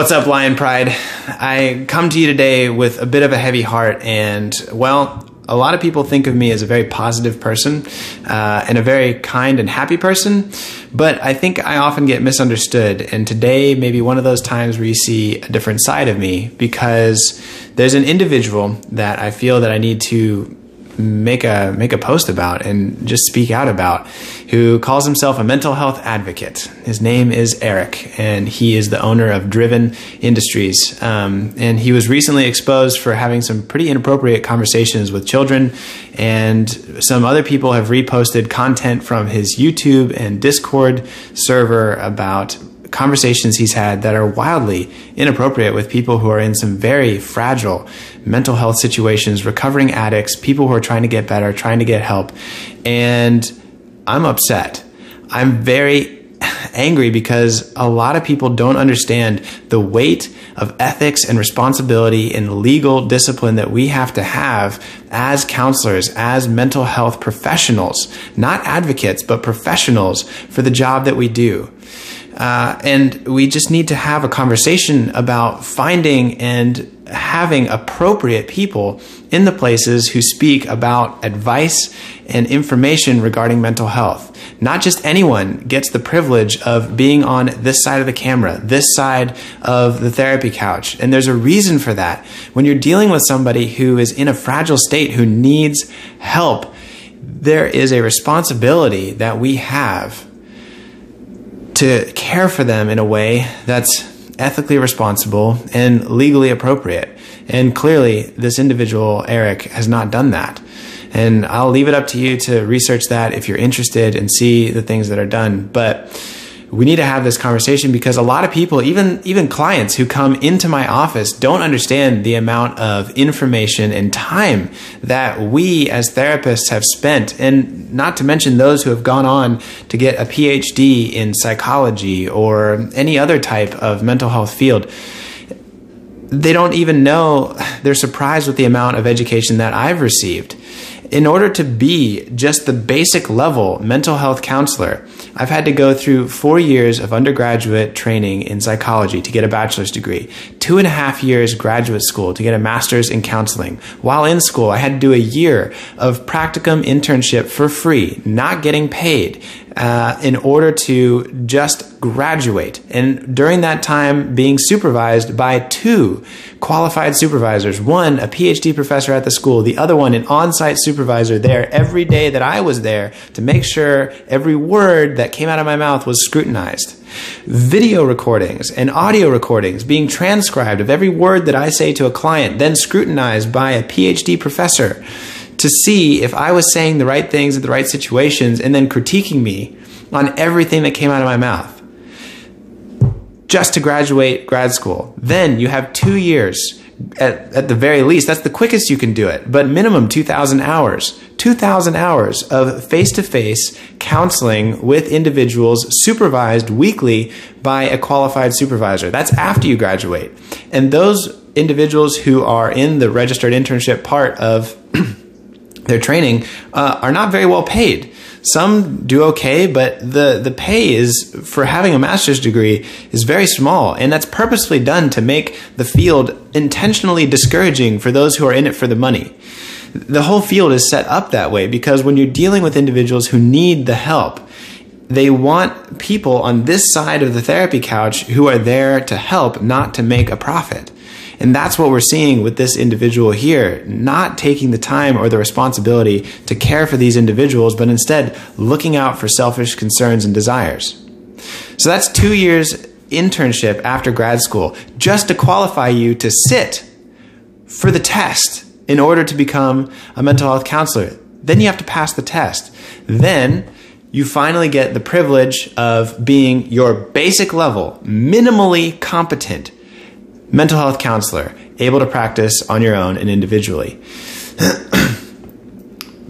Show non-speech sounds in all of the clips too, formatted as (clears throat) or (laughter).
What's up, Lyon Pride? I come to you today with a bit of a heavy heart, and well, a lot of people think of me as a very positive person uh, and a very kind and happy person, but I think I often get misunderstood. And today may be one of those times where you see a different side of me because there's an individual that I feel that I need to make a make a post about and just speak out about who calls himself a mental health advocate. His name is Eric, and he is the owner of Driven Industries. Um, and he was recently exposed for having some pretty inappropriate conversations with children, and some other people have reposted content from his YouTube and Discord server about conversations he's had that are wildly inappropriate with people who are in some very fragile mental health situations, recovering addicts, people who are trying to get better, trying to get help. And I'm upset. I'm very (laughs) angry because a lot of people don't understand the weight of ethics and responsibility and legal discipline that we have to have as counselors, as mental health professionals, not advocates, but professionals for the job that we do. Uh, and we just need to have a conversation about finding and having appropriate people in the places who speak about advice and information regarding mental health. Not just anyone gets the privilege of being on this side of the camera, this side of the therapy couch. And there's a reason for that. When you're dealing with somebody who is in a fragile state, who needs help, there is a responsibility that we have to care for them in a way that's ethically responsible and legally appropriate. And clearly, this individual, Eric, has not done that. And I'll leave it up to you to research that if you're interested and see the things that are done. But we need to have this conversation because a lot of people, even even clients who come into my office, don't understand the amount of information and time that we as therapists have spent, and not to mention those who have gone on to get a PhD in psychology or any other type of mental health field. They don't even know, they're surprised with the amount of education that I've received in order to be just the basic level mental health counselor, I've had to go through four years of undergraduate training in psychology to get a bachelor's degree, two and a half years graduate school to get a master's in counseling. While in school, I had to do a year of practicum internship for free, not getting paid, uh, in order to just graduate. And during that time, being supervised by two qualified supervisors one, a PhD professor at the school, the other one, an on site supervisor there every day that I was there to make sure every word that came out of my mouth was scrutinized. Video recordings and audio recordings being transcribed of every word that I say to a client, then scrutinized by a PhD professor to see if I was saying the right things at the right situations and then critiquing me on everything that came out of my mouth just to graduate grad school. Then you have two years at, at the very least. That's the quickest you can do it, but minimum 2,000 hours. 2,000 hours of face to face counseling with individuals supervised weekly by a qualified supervisor. That's after you graduate. And those individuals who are in the registered internship part of (clears throat) their training uh, are not very well paid. Some do okay, but the, the pay is for having a master's degree is very small, and that's purposely done to make the field intentionally discouraging for those who are in it for the money. The whole field is set up that way because when you're dealing with individuals who need the help, they want people on this side of the therapy couch who are there to help, not to make a profit. And that's what we're seeing with this individual here, not taking the time or the responsibility to care for these individuals, but instead looking out for selfish concerns and desires. So that's two years internship after grad school just to qualify you to sit for the test in order to become a mental health counselor. Then you have to pass the test. Then you finally get the privilege of being your basic level, minimally competent mental health counselor, able to practice on your own and individually. (clears throat)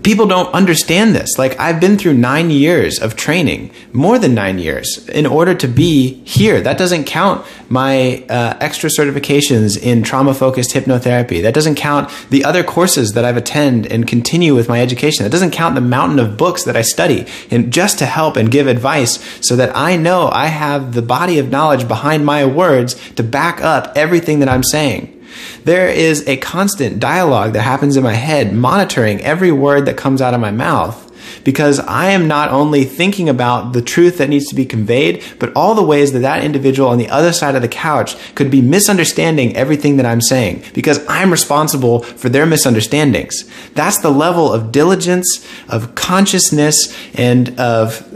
people don't understand this. Like I've been through nine years of training, more than nine years, in order to be here. That doesn't count my uh, extra certifications in trauma focused hypnotherapy. That doesn't count the other courses that I've attended and continue with my education. That doesn't count the mountain of books that I study and just to help and give advice so that I know I have the body of knowledge behind my words to back up everything that I'm saying. There is a constant dialogue that happens in my head, monitoring every word that comes out of my mouth. Because I am not only thinking about the truth that needs to be conveyed, but all the ways that that individual on the other side of the couch could be misunderstanding everything that I'm saying, because I'm responsible for their misunderstandings. That's the level of diligence, of consciousness, and of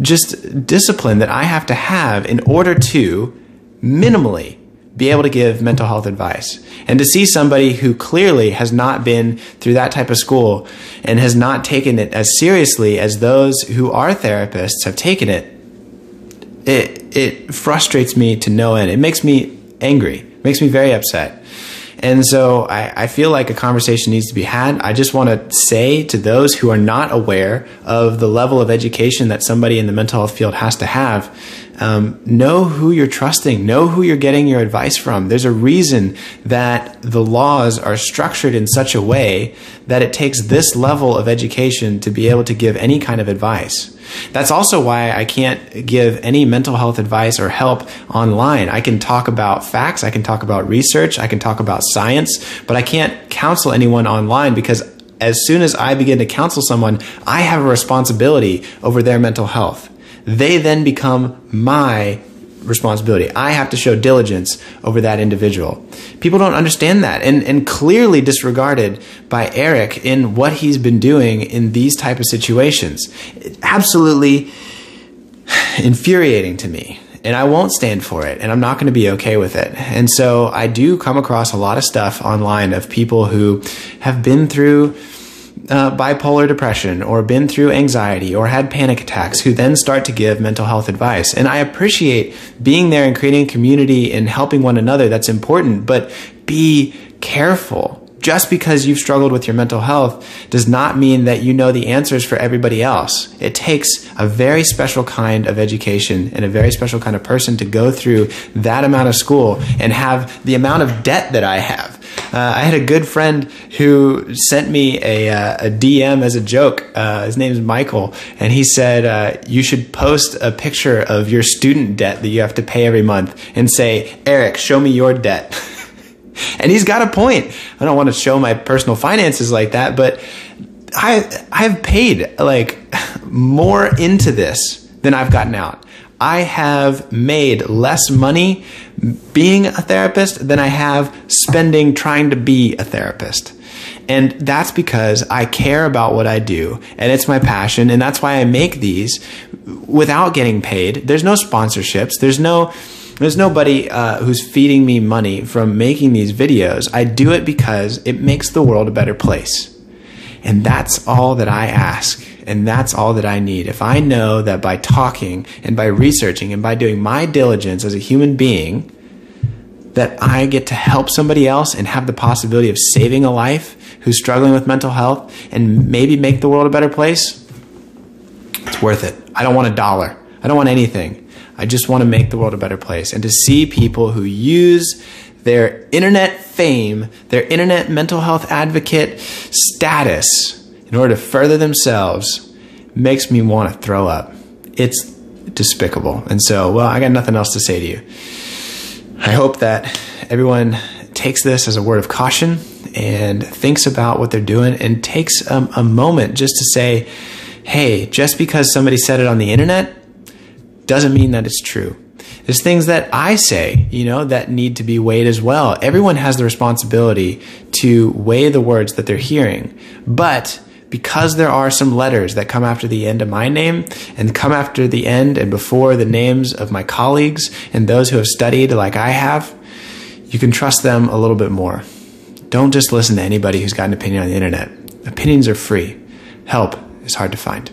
just discipline that I have to have in order to minimally be able to give mental health advice. And to see somebody who clearly has not been through that type of school and has not taken it as seriously as those who are therapists have taken it, it, it frustrates me to no end. It makes me angry, it makes me very upset. And so I, I, feel like a conversation needs to be had. I just want to say to those who are not aware of the level of education that somebody in the mental health field has to have, um, know who you're trusting, know who you're getting your advice from. There's a reason that the laws are structured in such a way that it takes this level of education to be able to give any kind of advice. That's also why I can't give any mental health advice or help online. I can talk about facts, I can talk about research, I can talk about science, but I can't counsel anyone online because as soon as I begin to counsel someone, I have a responsibility over their mental health. They then become my responsibility. I have to show diligence over that individual. People don't understand that and, and clearly disregarded by Eric in what he's been doing in these type of situations. Absolutely infuriating to me. And I won't stand for it, and I'm not going to be okay with it. And so I do come across a lot of stuff online of people who have been through uh, bipolar depression or been through anxiety or had panic attacks who then start to give mental health advice. And I appreciate being there and creating a community and helping one another. That's important, but be careful. Just because you've struggled with your mental health does not mean that you know the answers for everybody else. It takes a very special kind of education and a very special kind of person to go through that amount of school and have the amount of debt that I have uh, I had a good friend who sent me a, uh, a DM as a joke. Uh, his name is Michael, and he said uh, you should post a picture of your student debt that you have to pay every month and say, "Eric, show me your debt." (laughs) and he's got a point. I don't want to show my personal finances like that, but I I've paid like (laughs) more into this than I've gotten out. I have made less money being a therapist than I have spending trying to be a therapist. And that's because I care about what I do and it's my passion. And that's why I make these without getting paid. There's no sponsorships. There's no, there's nobody uh, who's feeding me money from making these videos. I do it because it makes the world a better place. And that's all that I ask. And that's all that I need. If I know that by talking and by researching and by doing my diligence as a human being, that I get to help somebody else and have the possibility of saving a life who's struggling with mental health and maybe make the world a better place, it's worth it. I don't want a dollar. I don't want anything. I just want to make the world a better place. And to see people who use their internet fame, their internet mental health advocate status in order to further themselves makes me want to throw up. It's despicable. And so, well, I got nothing else to say to you. I hope that everyone takes this as a word of caution and thinks about what they're doing and takes a, a moment just to say, hey, just because somebody said it on the internet doesn't mean that it's true. There's things that I say, you know, that need to be weighed as well. Everyone has the responsibility to weigh the words that they're hearing. But because there are some letters that come after the end of my name and come after the end and before the names of my colleagues and those who have studied like I have, you can trust them a little bit more. Don't just listen to anybody who's got an opinion on the internet. Opinions are free. Help is hard to find.